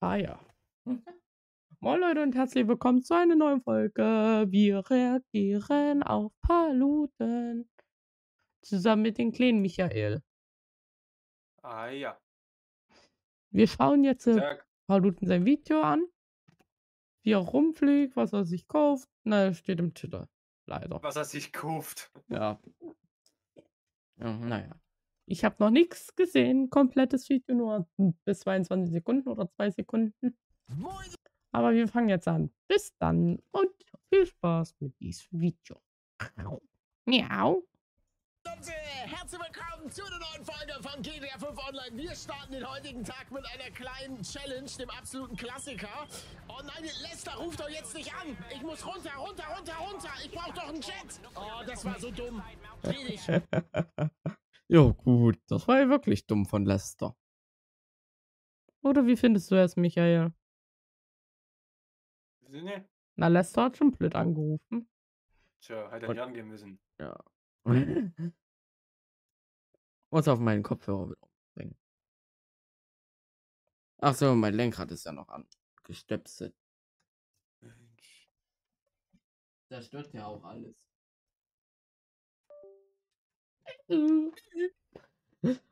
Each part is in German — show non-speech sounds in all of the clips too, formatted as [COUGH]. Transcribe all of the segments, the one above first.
Ah ja. Moin Leute und herzlich willkommen zu einer neuen Folge. Wir reagieren auf Paluten. Zusammen mit dem kleinen Michael. Ah ja. Wir schauen jetzt äh, Paluten sein Video an. Wie er rumfliegt, was er sich kauft. Na, steht im Titel. Leider. was er sich kauft. Ja. ja naja. Ich habe noch nichts gesehen. Komplettes Video nur bis 22 Sekunden oder 2 Sekunden. Aber wir fangen jetzt an. Bis dann und viel Spaß mit diesem Video. Miau. Leute, herzlich willkommen zu einer neuen Folge von GTA 5 Online. Wir starten den heutigen Tag mit einer kleinen Challenge, dem absoluten Klassiker. Oh nein, Lester, ruft doch jetzt nicht an. Ich muss runter, runter, runter, runter. Ich brauche doch einen Jet. Oh, das war so dumm. Dreh dich. [LAUGHS] Jo, gut. Das war ja wirklich dumm von Lester. Oder wie findest du es, Michael? Ne? Na, Lester hat schon blöd angerufen. Tja, hätte er nicht angehen müssen. Ja. [LAUGHS] Muss auf meinen Kopfhörer wieder bringen. Ach so, mein Lenkrad ist ja noch an. Gestöpselt. Mensch. Das stört ja auch alles.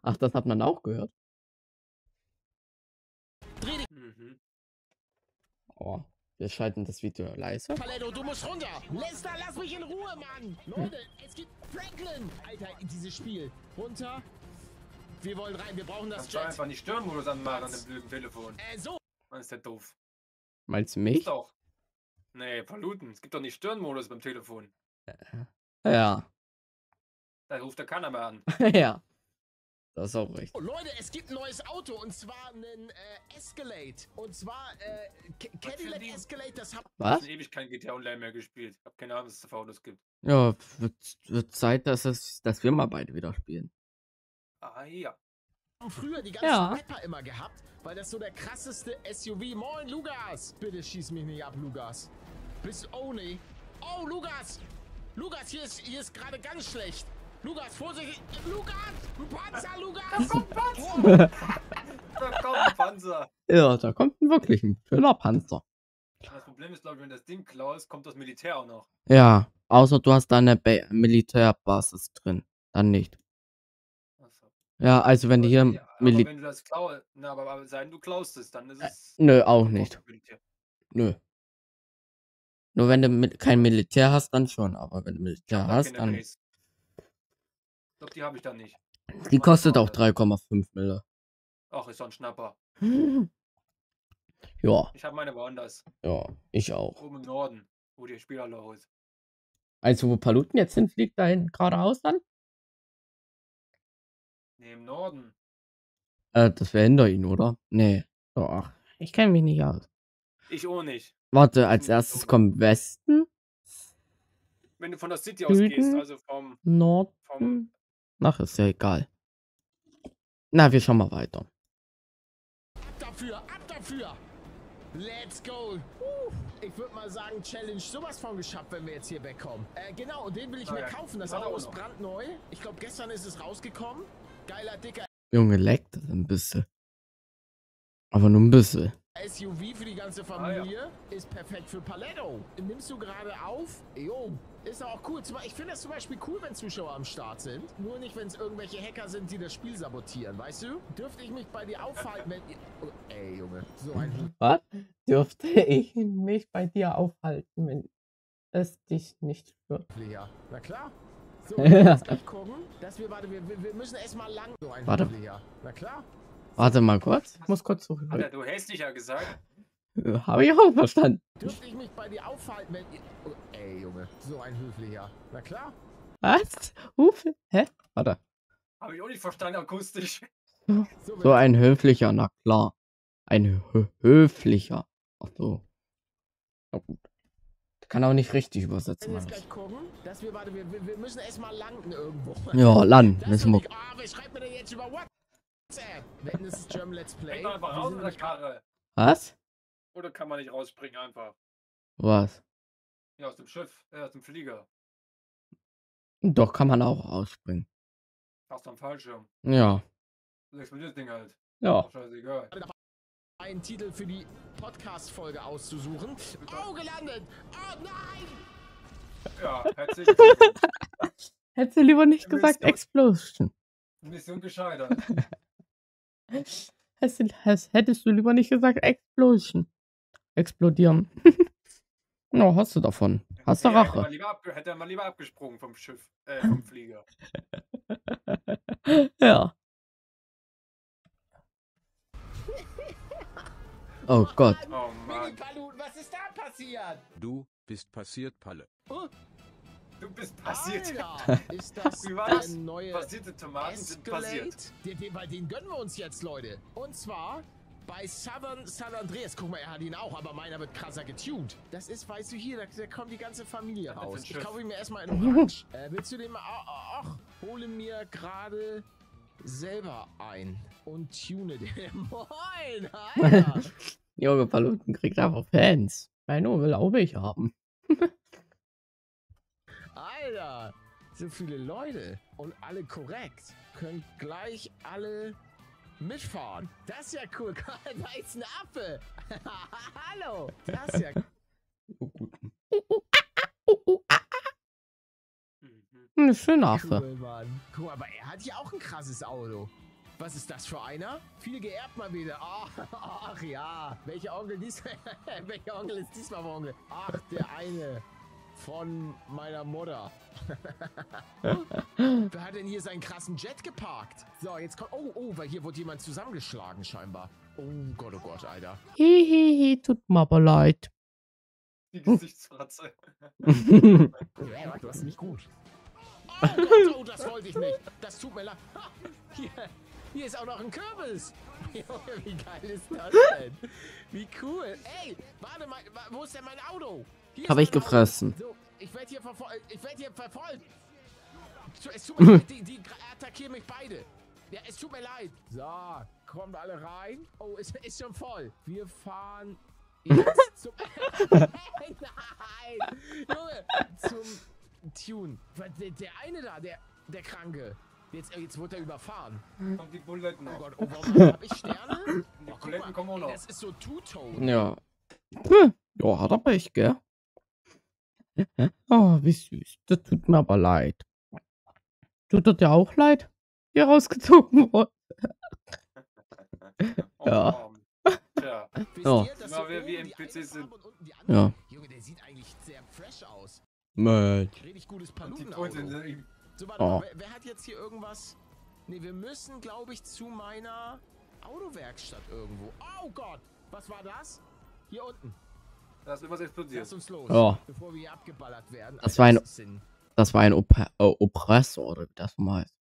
Ach, das hat man auch gehört. Dreh dich, Mhm. Oh, wir schalten das Video leise. Paletto, du musst runter. Lester, lass mich in Ruhe, Mann. Leute, es gibt Franklin. Alter, dieses Spiel. Runter. Wir wollen rein, wir brauchen das Jet. einfach nicht Stirnmodus anmachen an dem blöden Telefon. Äh, so. Mann, ist der doof. Meinst du Ist mich? doch. Nee, Paluten. Es gibt doch nicht Stirnmodus beim Telefon. Ja. Da ruft der keiner mehr an. [LAUGHS] ja. Das ist auch richtig. Oh, Leute, es gibt ein neues Auto und zwar einen äh, Escalade. Und zwar äh, Ca- Cadillac die- Escalade, das hab Ich Was? habe ewig kein GTA Online mehr gespielt. Ich habe keine Ahnung, was es für Autos gibt. Ja, wird, wird Zeit, dass, es, dass wir mal beide wieder spielen. Ah ja. früher die ganzen Ja. Rapper immer gehabt, weil das so der krasseste SUV. Moin, Lugas! Bitte schieß mich nicht ab, Lugas. Bist oh nee. Oh, Lugas! Lugas, hier ist, hier ist gerade ganz schlecht. Lugas, Vorsicht! Lugas! Ein Panzer, Lugas! Da kommt ein Panzer. Ja, da kommt wirklich ein schöner Panzer. Das Problem ist, glaube ich, wenn das Ding klaust, kommt das Militär auch noch. Ja, außer du hast da eine ba Militärbasis drin. Dann nicht. Ja, also wenn du hier Ja, aber Mili wenn du das klaust, na, aber, aber sein, du klaust es, dann ist es. Nö, auch kommt nicht. Nö. Nur wenn du mit, kein Militär hast, dann schon. Aber wenn du Militär hast, dann. Base. Glaube, die habe ich dann nicht. Die kostet auch Freunde. 3,5 Mille. Ach, ist doch ein Schnapper. [LAUGHS] Ja, Ich habe meine woanders. ja, ich auch. Oben im Norden, wo die Spieler los. Also, wo Paluten jetzt hinfliegt, dahin geradeaus dann? Nee, im Norden. Äh, das wäre hinter ihn, oder? Nee. Doch. Ich kenne mich nicht aus. Ich auch nicht. Warte, als Hm, erstes kommt Westen, Wenn du von der City aus gehst, also vom, Norden. vom Ach, ist ja egal. Na, wir schauen mal weiter. Ab dafür, ab dafür! Let's go! Uh, ich würde mal sagen, Challenge sowas von geschafft, wenn wir jetzt hier wegkommen. Äh, genau, und den will ich Ah mir ja, kaufen. Das Auto ist brandneu. Ich glaube, gestern ist es rausgekommen. Geiler, dicker Junge, leckt das ein bisschen. Aber nur ein bisschen. SUV für die ganze Ah, Familie. Ist perfekt für Paletto. Nimmst du gerade auf? Jo. Ist auch cool. Ich finde das zum Beispiel cool, wenn Zuschauer am Start sind. Nur nicht, wenn es irgendwelche Hacker sind, die das Spiel sabotieren, weißt du? Dürfte ich mich bei dir aufhalten, wenn... Oh, ey, Junge. So ein... Was? Dürfte ich mich bei dir aufhalten, wenn es dich nicht stört? Höflicher. Na klar. So, Ja. [LAUGHS] jetzt gleich gucken, dass wir, warte, wir, wir- müssen erstmal lang. So ein Warte. Höflicher. Na klar. Warte mal kurz. Ich muss kurz Hat er du hässlicher gesagt? Habe ich auch verstanden. Dürfte ich mich bei dir aufhalten, wenn ihr... Oh, ey, Junge. So ein Höflicher. Na klar. Was? Hufe? Hä? Warte. Habe ich auch nicht verstanden, akustisch. So, ein höflicher, na klar. Ein hö höflicher. Ach so. Na gut. Kann auch nicht richtig übersetzen, wir gleich gucken, dass wir, warte, wir, wir müssen erstmal landen irgendwo. Ja, Land. Das Müssen wir. oh, wer schreibt mir denn jetzt über WhatsApp? Das ist German Let's Play. Spring einfach raus aus der Karre. Was? Oder kann man nicht rausspringen einfach? Was? Ja, aus dem Schiff, äh, aus dem Flieger. Doch, kann man auch ausspringen. Aus dem Fallschirm. Ja. Das explodiert das Ding halt. Ja. Auch scheißegal. einen Titel für die Podcast-Folge auszusuchen. Oh, gelandet! Oh nein! Ja, herzlichen Glückwunsch. [LAUGHS] Hättest du lieber nicht gesagt Explosion. Mission gescheitert. [LAUGHS] Hättest du, hättest- du lieber nicht gesagt Explosion. Explodieren. [LAUGHS] no, hast du davon. Hast du Nee, Hätte Rache. man lieber, abge hätte man lieber abgesprungen vom Schiff, äh, vom Flieger. [LAUGHS] ja. Oh Gott. Oh Mann. Was ist da passiert? Du bist passiert, Palle. Oh, Du bist passiert. Alter, [LAUGHS] ist das Wie war der das? neue Passierte Tomaten sind passiert. Escalade? Den, den, bei den gönnen wir uns jetzt, Leute. Und zwar bei Southern San Andreas. Guck mal, er hat ihn auch, aber meiner wird krasser getuned. Das ist, weißt du, hier, da, da kommt die ganze Familie das raus. Ich kaufe ihn mir erstmal in Orange. [LAUGHS] äh, willst du den mal... Ach, ach, hole mir gerade selber ein und tune den. [LAUGHS] Moin, Alter. Junge Paluten kriegt einfach Fans. Meino will auch welche haben. Alter, so viele Leute und alle korrekt. Könnt gleich alle mitfahren. Das ist ja cool. [LAUGHS] Da ist ein Affe. [LAUGHS] Hallo. Das ist ja Oh, [LAUGHS] gut. Mhm. Eine schöne Affe. cool, Mann. Guck mal, aber er hat hier auch ein krasses Auto. Was ist das für einer? Viele geerbt mal wieder. Ach, ach ja. Welcher Onkel diesmal? Welcher Onkel ist diesmal Onkel? Ach, der eine von meiner Mutter. [LAUGHS] Wer hat denn hier seinen krassen Jet geparkt? So, jetzt kommt. Oh, oh, weil hier wurde jemand zusammengeschlagen, scheinbar. Oh Gott, oh Gott, Alter. Hihihi, tut mir aber leid. Die Gesichtsfratze. [LAUGHS] Ja, du hast nicht gut. [LAUGHS] Oh Gott, oh, das wollte ich nicht. Das tut mir leid. Ha, Hier, hier ist auch noch ein Kürbis. Wie geil ist das denn? Wie cool. Ey, warte mal, wo ist denn mein Auto? Hier Hab ist ich gefressen. Ich werde hier verfolgt. Ich werde hier verfolgt. Es tut mir leid, die, die attackieren mich beide. Ja, es tut mir leid. So, kommt alle rein. Oh, es ist schon voll. Wir fahren jetzt [LAUGHS] zum... [LAUGHS] Nein! Junge, zum Tune. Der, der eine da, der, der Kranke. Jetzt, jetzt wurde er überfahren. Und die Buletten Oh noch. Gott, oh, warum hab ich [LAUGHS] Sterne? Die Oh, mal, kommen auch noch. Das ist so Two-Tone. Ja. Hm, Ja, hat er Pech, gell? Oh, wie süß. Das tut mir aber leid. Tut das dir auch leid? Hier rausgezogen [LAUGHS] wurde. [LAUGHS] Oh, Ja. Ja. ihr, dass Immer so wir wie NPCs sind. Farbe und unten die andere? Ja. Junge, der sieht eigentlich sehr fresh aus. Mensch. Richtig gutes ihm. So, warte Oh. mal, wer, wer hat jetzt hier irgendwas? Ne, wir müssen, glaube ich, zu meiner Autowerkstatt irgendwo. Oh Gott, was war das? Hier unten. Da ist irgendwas explodiert. Lass uns los, Ja. bevor wir hier abgeballert werden. Das war ein- ein- Das war ein Op äh, Oppressor, oder wie das mal heißt.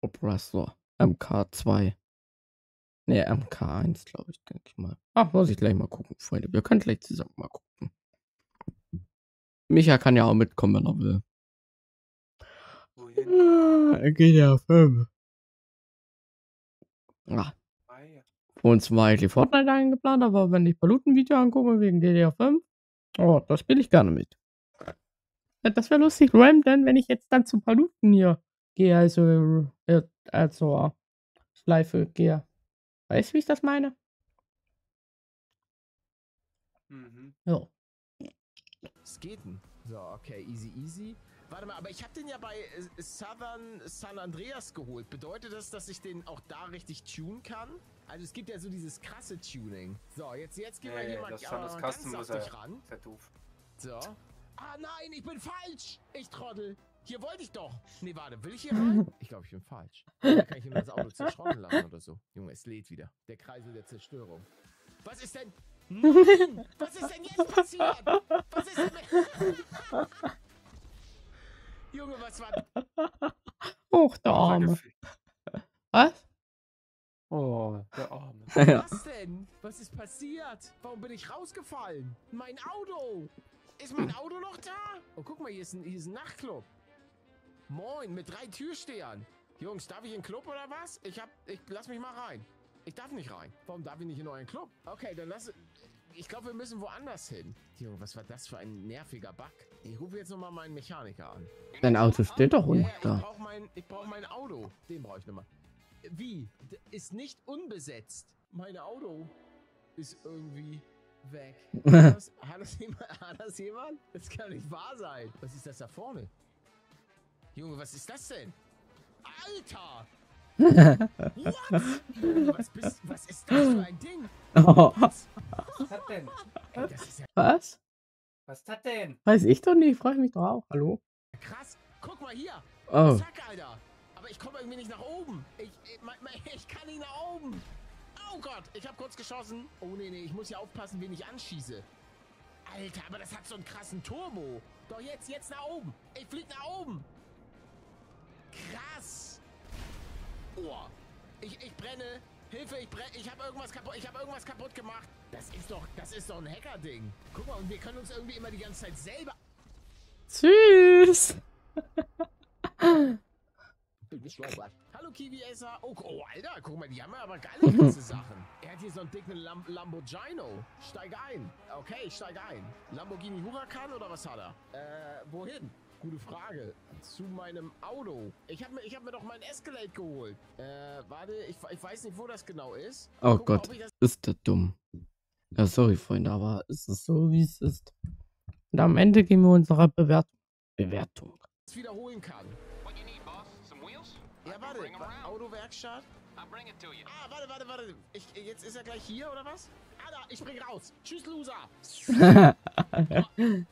Oppressor. MK2. Ne, MK1, glaube ich, denke ich mal. Ach, muss ich gleich mal gucken, Freunde. Wir können gleich zusammen mal gucken. Micha kann ja auch mitkommen, wenn er will. Wohin? Ah, Er geht ja fünf. Ah, Ei. für uns war eigentlich Fortnite eingeplant, aber wenn ich Paluten-Video angucke wegen GTA 5, oh, da spiele ich gerne mit. Ja, Das wäre lustig, Ram, denn wenn ich jetzt dann zu Paluten hier gehe, also, äh, also, Schleife gehe. Weißt du, wie ich das meine? Mhm. Ja. Denn? So, okay, easy, easy. Warte mal, aber ich habe den ja bei äh, Southern San Andreas geholt. Bedeutet das, dass ich den auch da richtig tunen kann? Also es gibt ja so dieses krasse Tuning. So, jetzt, jetzt gehen wir Nee, hier mal das äh, ganz saftig ran. So. Ah nein, ich bin falsch! Ich trottel! Hier wollte ich doch! Nee, warte, will ich hier rein? [LAUGHS] Ich glaube, ich bin falsch. Da kann ich ihm das Auto zerschrotten lassen oder so. Junge, es lädt wieder. Der Kreisel der Zerstörung. Was ist denn... Nein! Was ist denn jetzt passiert? Was ist denn... [LAUGHS] Junge, was war... [LAUGHS] Och, der Arme. Was? Oh, der Arme. [LAUGHS] Was denn? Was ist passiert? Warum bin ich rausgefallen? Mein Auto! Ist mein Auto noch da? Oh, guck mal, hier ist ein, hier ist ein Nachtclub. Moin, mit drei Türstehern. Jungs, darf ich in den Club oder was? Ich hab, ich lass mich mal rein. Ich darf nicht rein. Warum darf ich nicht in euren Club? Okay, dann lass. Ich glaube, wir müssen woanders hin. Junge, was war das für ein nerviger Bug? Ich rufe jetzt nochmal meinen Mechaniker an. Dein Auto steht doch unten ja, ich da. brauche mein, brauch mein Auto. Den brauche ich nochmal. Wie? D ist nicht unbesetzt. Mein Auto. ist irgendwie weg. [LAUGHS] Hat das, hat, das jemand, hat das jemand? Das kann nicht wahr sein. Was ist das da vorne? Junge, was ist das denn? Alter! [LAUGHS] What? Was, bist, was ist das für ein Ding? [LAUGHS] Oh, Was denn? Das ist ja was? Was ist das denn? Weiß ich doch nicht, frage mich doch auch. Hallo? krass. Guck mal hier. Oh. Zack, Alter. Aber ich komme irgendwie nicht nach oben. Ich, ich, [LAUGHS] ich kann nicht nach oben. Oh Gott, ich habe kurz geschossen. Oh nee, nee, ich muss hier aufpassen, wen ich anschieße. Alter, aber das hat so einen krassen Turbo. Doch jetzt, jetzt nach oben. Ich flieg nach oben. Krass. Oh, ich, ich brenne. Hilfe, ich brenne. Ich habe irgendwas kaputt. Ich habe irgendwas kaputt gemacht. Das ist doch, das ist doch ein Hacker-Ding. Guck mal, und wir können uns irgendwie immer die ganze Zeit selber Tschüss. Hallo Kiwi Esser. Oh, oh, Alter, guck mal, die haben ja aber geile [LAUGHS] krasse Sachen. Er hat hier so einen dicken Lam Lamborghini. Steig ein. Okay, steig ein. Lamborghini Huracan oder was hat er? Äh, wohin? Gute Frage. Zu meinem Auto. Ich habe mir, ich hab mir doch mein Escalade geholt. Äh, warte, ich, ich weiß nicht, wo das genau ist. Oh Guck Gott, das ist der dumm. Ja, sorry, Freunde, aber es ist so, wie es ist. Und am Ende gehen wir unserer Bewertung. Bewertung. wiederholen kann. What you need, boss? Some wheels? I Ja, warte. bring. Autowerkstatt. I'll bring it to you. Ah, warte, warte, warte. Ich, jetzt ist er gleich hier, oder was? Ah, da, ich spring raus. Tschüss, Loser. [LAUGHS]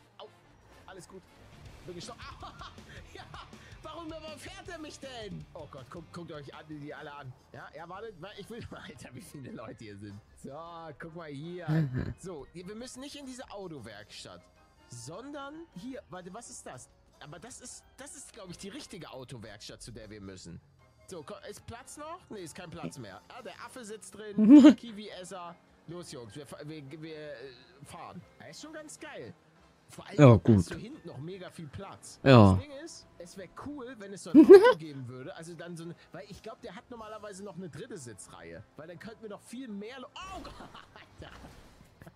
Gott, guckt, guckt euch an, die alle an. Ja, ja, wartet, wa- ich will mal, [LAUGHS] Alter, wie viele Leute hier sind. So, guck mal hier. [LAUGHS] So, wir müssen nicht in diese Autowerkstatt, sondern hier, warte, was ist das? Aber das ist, das ist, glaube ich, die richtige Autowerkstatt, zu der wir müssen. So, ist Platz noch? Nee, ist kein Platz mehr. Ah, der Affe sitzt drin, [LAUGHS] Kiwi-Esser. Los, Jungs, wir, wir, wir äh, fahren. Ja, ist schon ganz geil. Vor allem Ja, hast gut. du hinten noch mega viel Platz. Ja. Das Ding ist, es wäre cool, wenn es so ein Auto [LAUGHS] geben würde. Also dann so ein, weil ich glaube, der hat normalerweise noch eine dritte Sitzreihe. Weil dann könnten wir noch viel mehr... Oh Gott, Alter.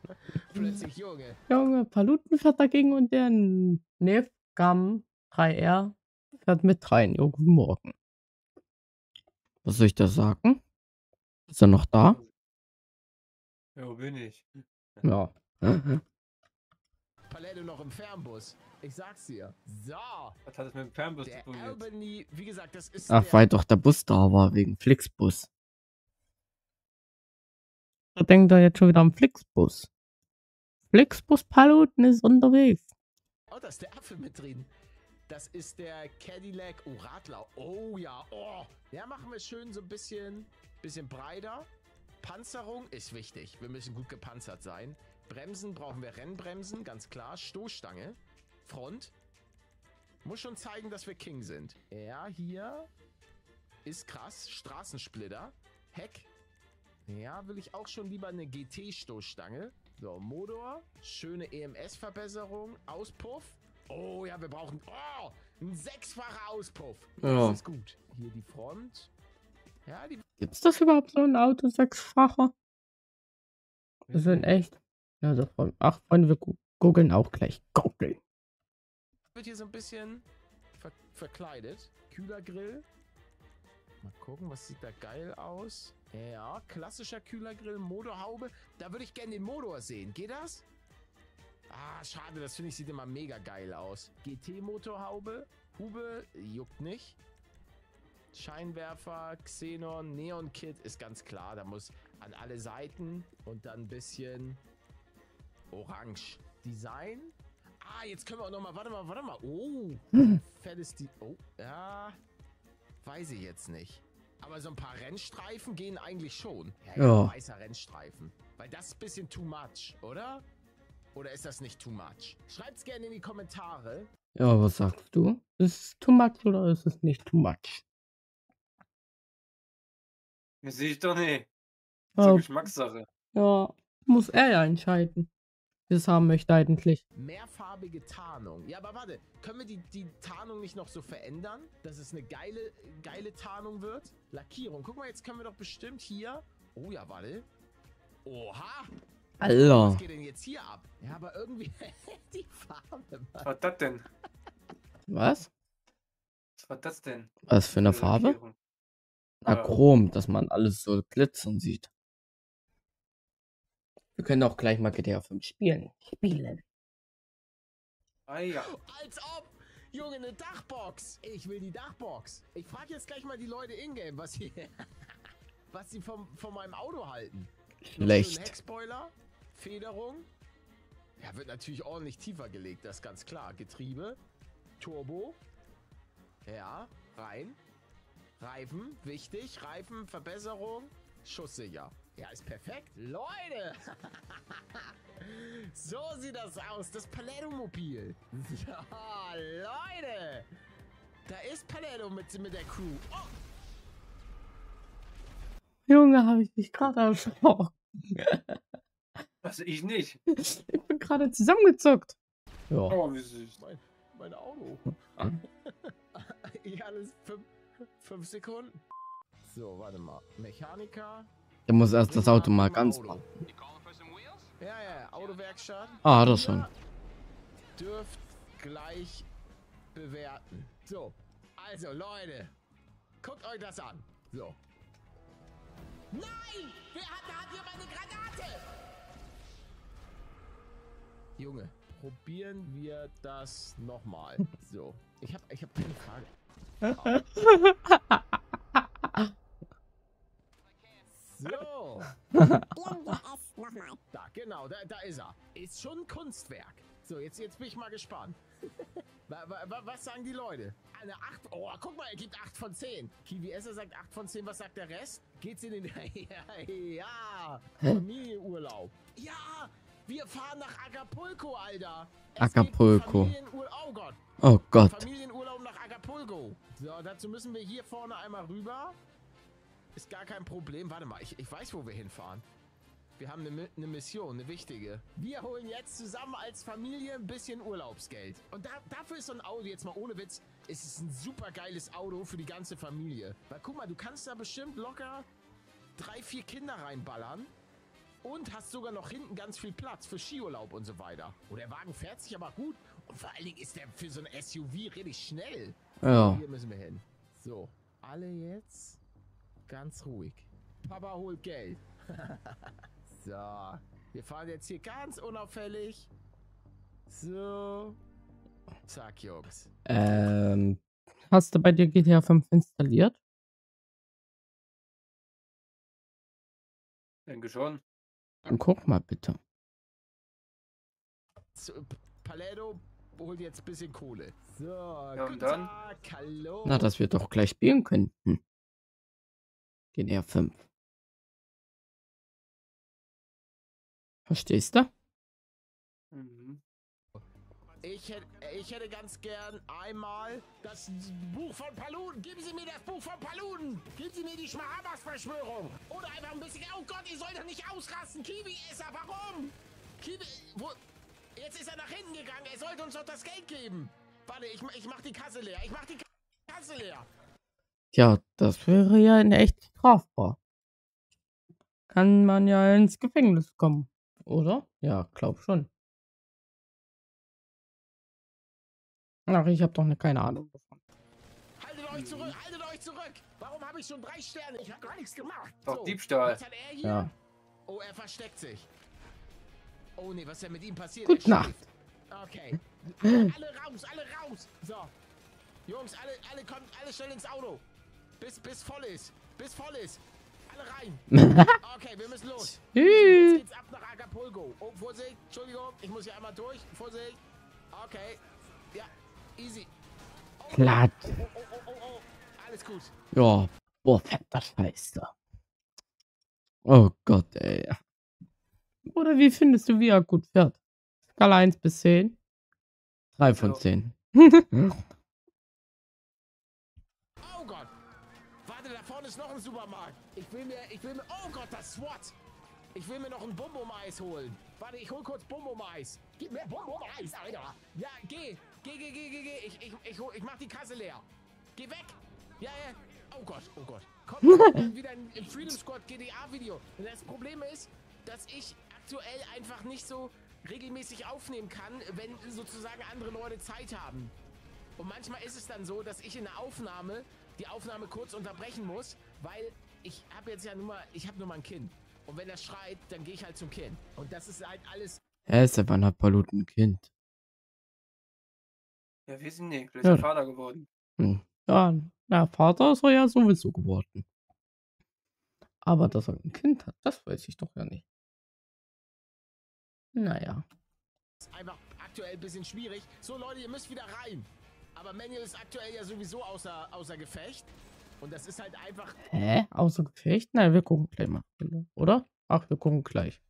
[LAUGHS] Plötzlich, Junge. Junge, Paluten fährt dagegen und der Nevgam 3R fährt mit rein. Jo, guten Morgen. Was soll ich da sagen? Ist er noch da? Ja, wo bin ich? Ja. [LAUGHS] Palette noch im Fernbus. Ich sag's dir. So. Was hat das mit dem Fernbus zu Der tun jetzt? Albany, wie gesagt, das ist Ach, weil doch der Bus da war, wegen Flixbus. Da denkt er jetzt schon wieder am Flixbus. Flixbus Paluten ist unterwegs. Oh, da ist der Apfel mit drin. Das ist der Cadillac oh, Radler. Oh ja, oh. Ja, machen wir schön so ein bisschen, bisschen breiter. Panzerung ist wichtig. Wir müssen gut gepanzert sein. Bremsen brauchen wir Rennbremsen, ganz klar. Stoßstange. Front. Muss schon zeigen, dass wir King sind. Ja, hier ist krass. Straßensplitter. Heck. Ja, will ich auch schon lieber eine GT-Stoßstange. So, Motor. Schöne EMS-Verbesserung. Auspuff. Oh ja, wir brauchen. Oh, ein sechsfacher Auspuff. Ja. Das ist gut. Hier die Front. Ja, die Gibt's das überhaupt so ein Auto sechsfacher? Das sind echt. Ja, so Freunde. Ach, Freunde, wir googeln auch gleich. Googeln. wird hier so ein bisschen ver verkleidet. Kühlergrill. Mal gucken, was sieht da geil aus. Ja, klassischer Kühlergrill, Motorhaube. Da würde ich gerne den Motor sehen. Geht das? Ah, schade, das finde ich sieht immer mega geil aus. GT-Motorhaube. Hube juckt nicht. Scheinwerfer, Xenon, Neon Kit ist ganz klar. Da muss an alle Seiten und dann ein bisschen orange. Design. Ah, jetzt können wir auch noch mal, warte mal, warte mal. Oh, [LAUGHS] fettes die. Oh, ja. Weiß ich jetzt nicht. Aber so ein paar Rennstreifen gehen eigentlich schon. Ja, ja, Ja. weißer Rennstreifen. Weil das ist ein bisschen too much, oder? Oder ist das nicht too much? Schreibt's gerne in die Kommentare. Ja, was sagst du? Ist es too much oder ist es nicht too much? Das sehe ich doch nicht. Das ist Ja, eine Geschmackssache. ja, muss er ja entscheiden. Wie es haben möchte eigentlich. Mehrfarbige Tarnung. Ja, aber warte, können wir die, die Tarnung nicht noch so verändern, dass es eine geile, geile Tarnung wird? Lackierung. Guck mal, jetzt können wir doch bestimmt hier. Oh ja, warte. Oha! Alter. Was geht denn jetzt hier ab? Ja, aber irgendwie [LAUGHS] die Farbe. Mann. Was war das denn? Was? Was war das denn? Was für eine Für Farbe? Na, Ja. Chrom, dass man alles so glitzern sieht. Wir können auch gleich mal GTA 5 spielen. Spielen. Ah ja. Als ob! Junge, eine Dachbox! Ich will die Dachbox. Ich frage jetzt gleich mal die Leute in-game, was sie, [LAUGHS] was sie vom, von meinem Auto halten. Schlecht. Heckspoiler, Federung. Ja, wird natürlich ordentlich tiefer gelegt, das ist ganz klar. Getriebe, Turbo. Ja, rein. Reifen, wichtig. Reifen, Verbesserung. Schusssicher. Ja, ist perfekt. Leute! [LAUGHS] so sieht das aus, das Paletto-Mobil. [LAUGHS] Ja, Leute! Da ist Paletto mit, mit der Crew. Oh, Junge, habe ich mich gerade erschrocken. Also ich nicht. Ich bin gerade zusammengezuckt. Ja. Oh, wie süß. mein, mein Auto. [LAUGHS] ich alles fünf, fünf Sekunden. So, warte mal. Mechaniker. Der muss erst das Auto mal ganz machen. Ja, ja, Autowerkstatt. Ah, er schon. Dürft gleich bewerten. So, also Leute, guckt euch das an. So. Nein! Wer hat, da hat jemand eine Granate? Junge, probieren wir das nochmal. [LAUGHS] So, ich habe ich hab keine Frage. So. Da, [LAUGHS] genau, da, da ist er. Ist schon ein Kunstwerk. So, jetzt, jetzt bin ich mal gespannt. wa, wa, wa, was sagen die Leute? Eine 8. Oh, guck mal, er gibt 8 von 10. Kiwi Esser sagt 8 von 10. Was sagt der Rest? Geht's in den. [LAUGHS] ja, ja. [LAUGHS] Familienurlaub. Ja, wir fahren nach Acapulco, Alter. Es Acapulco. Oh Gott. Oh Gott. Familienurlaub nach Acapulco. So, dazu müssen wir hier vorne einmal rüber. Ist gar kein Problem. Warte mal, ich, ich weiß, wo wir hinfahren. Wir haben eine, eine Mission, eine wichtige. Wir holen jetzt zusammen als Familie ein bisschen Urlaubsgeld. Und da, dafür ist so ein Auto, jetzt mal ohne Witz, ist es ein super geiles Auto für die ganze Familie. Weil guck mal, du kannst da bestimmt locker drei, vier Kinder reinballern. Und hast sogar noch hinten ganz viel Platz für Skiurlaub und so weiter. Und der Wagen fährt sich aber gut. Und vor allen Dingen ist der für so ein SUV richtig schnell. Ja. Hier müssen wir hin. So, alle jetzt ganz ruhig. Papa holt Geld. [LAUGHS] so, wir fahren jetzt hier ganz unauffällig. So. Zack, Jungs. Ähm, hast du bei dir GTA 5 installiert? Denke schon. Dann guck mal bitte. Paletto holt jetzt ein bisschen Kohle. So, und guten dann? Tag, hallo. Na, dass wir doch gleich spielen könnten. GTA 5. Verstehst du? Ich hätte, ich hätte ganz gern einmal das Buch von Paluden. Geben Sie mir das Buch von Paluden. Geben Sie mir die Schmahabas-Verschwörung. Oder einfach ein bisschen. Oh Gott, ihr sollt doch nicht ausrasten. Kiwi ist er. Warum? Kiwi. Wo? Jetzt ist er nach hinten gegangen. Er sollte uns doch das Geld geben. Warte, ich, ich mach die Kasse leer. Ich mach die Kasse leer. Ja, das wäre ja in echt strafbar. Kann man ja ins Gefängnis kommen, oder? Ja, glaub schon. Ach, ich habe doch ne, keine Ahnung davon. Haltet euch zurück. Haltet euch zurück. Warum habe ich schon drei Sterne? Ich habe gar nichts gemacht. Doch, Diebstahl. Was hat er hier? Ja. Oh, er versteckt sich. Oh nee, was ist denn mit ihm passiert? Gute Nacht. Okay. Alle, [LAUGHS] alle raus, alle raus. So. Jungs, alle, alle kommt, alle schnell ins Auto. Bis, bis voll ist. Bis voll ist. Alle rein. [LAUGHS] Okay, wir müssen los. Jetzt geht's ab nach Acapulco. Oh, Vorsicht. Entschuldigung, ich muss hier einmal durch. Vorsicht. Okay. Ja, Platt. Alles gut. Ja, boah, fetter Scheiße. Oh Gott, ey. Oder wie findest du, wie er gut fährt? Skala 1 bis 10? 3 von Ja. 10. [LAUGHS] Oh Gott! Warte, da vorne ist noch ein Supermarkt. Ich will mir, ich will mir, oh Gott, das SWAT! Ich will mir noch ein Bonbon-Eis holen. Warte, ich hol kurz Bonbon-Eis. Gib mir Bonbon-Eis, Alter. Ja, geh, geh, geh, geh, geh, geh. Ich, ich, ich, ich mach die Kasse leer. Geh weg. Ja, ja. Oh Gott, oh Gott. Kommt [LAUGHS] wieder ein, ein Freedom Squad GTA-Video. Und das Problem ist, dass ich aktuell einfach nicht so regelmäßig aufnehmen kann, wenn sozusagen andere Leute Zeit haben. Und manchmal ist es dann so, dass ich in der Aufnahme die Aufnahme kurz unterbrechen muss, weil ich habe jetzt ja nur mal, ich habe nur mal ein Kind. Und wenn er schreit, dann gehe ich halt zum Kind. Und das ist halt alles Er ist einfach ein Paluten Kind. Ja, wir sind nicht. Du bist Ja. Vater geworden. Hm. Ja, na, Vater ist er ja sowieso geworden. Aber dass er ein Kind hat, das weiß ich doch ja nicht. Naja. einfach aktuell ein bisschen schwierig. So, Leute, ihr müsst wieder rein. Aber Manuel ist aktuell ja sowieso außer, außer Gefecht. Und das ist halt einfach, Hä? Außer Gefecht? Nein, wir gucken gleich mal. Oder? Ach, wir gucken gleich.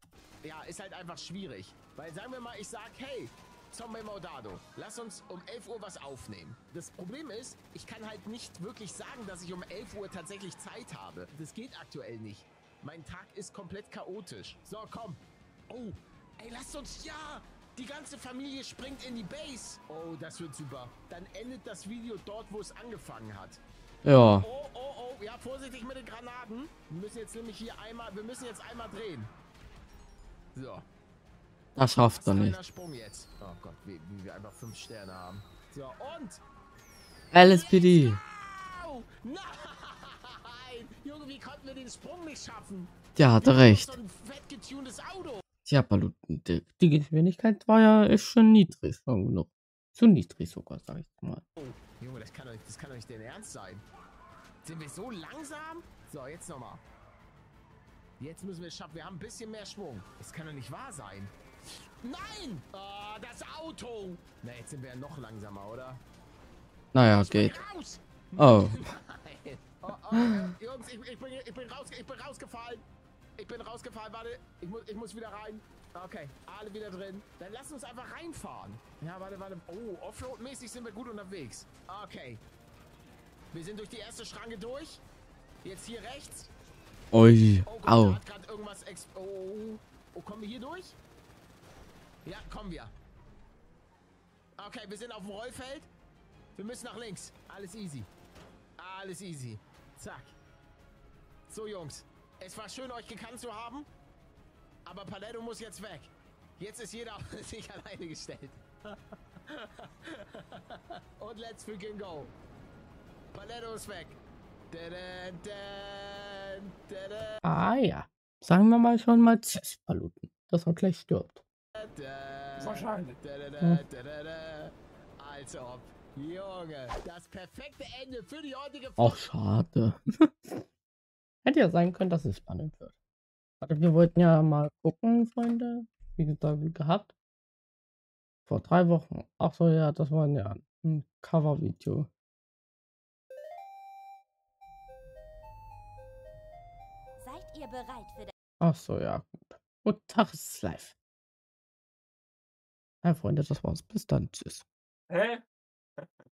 ja, ist halt einfach schwierig. Weil sagen wir mal, ich sag, hey, Zombie Maudado, lass uns um 11 Uhr was aufnehmen. Das Problem ist, ich kann halt nicht wirklich sagen, dass ich um 11 Uhr tatsächlich Zeit habe. Das geht aktuell nicht. Mein Tag ist komplett chaotisch. So, komm. Oh, ey, lasst uns, ja! Die ganze Familie springt in die Base. Oh, das wird super. Dann endet das Video dort, wo es angefangen hat. Ja. Oh, oh, oh, ja, vorsichtig mit den Granaten. Wir müssen jetzt nämlich hier einmal, wir müssen jetzt einmal drehen. So. Das schafft er nicht. Oh Gott, wie, wie wir einfach fünf Sterne haben. So, und. LSPD. Au! Nein! Junge, wie konnten wir den Sprung nicht schaffen? Der hatte recht. Tja, Paluten, die, die Geschwindigkeit war ja ist schon niedrig, sagen noch. Zu niedrig sogar, sag ich mal. Junge, das kann, doch, nicht- das kann doch nicht dein Ernst sein. Sind wir so langsam? So, jetzt nochmal. Jetzt müssen wir es schaffen. Wir haben ein bisschen mehr Schwung. Das kann doch nicht wahr sein. Nein! Ah, das Auto! Na, jetzt sind wir ja noch langsamer, oder? Naja, geht. [LAUGHS] Oh. Oh, oh, äh, Jungs, ich, ich, bin, ich, bin raus, ich bin rausgefallen. Ich bin rausgefallen, warte. Ich muss, ich muss wieder rein. Okay, alle wieder drin. Dann lass uns einfach reinfahren. Ja, warte, warte. Oh, Offroad-mäßig sind wir gut unterwegs. Okay. Wir sind durch die erste Schranke durch. Jetzt hier rechts. Ui. Oh Au. Oh, oh, oh, kommen wir hier durch? Ja, kommen wir. Okay, wir sind auf dem Rollfeld. Wir müssen nach links. Alles easy. Alles easy. Zack. So, Jungs. Es war schön, euch gekannt zu haben. Aber Paletto muss jetzt weg. Jetzt ist jeder [LAUGHS] auf sich alleine gestellt. [LAUGHS] Und let's freaking go. Paletto ist weg. Ah ja. Sagen wir mal schon mal Paluten. Dass er gleich stirbt. Wahrscheinlich. Hm. Als ob. Junge, das perfekte Ende für die heutige Auch schade. [LAUGHS] Hätte ja sein können, dass es spannend wird. Warte, wir wollten ja mal gucken, Freunde. Wie gesagt, wie gehabt. Vor drei Wochen. Ach so, ja, das war ja ein Cover-Video. Seid ihr bereit für das? Ach so, ja, gut. Guten Tag, es ist live. Ja, Freunde, das war's. Bis dann. Tschüss. Hä? [LAUGHS]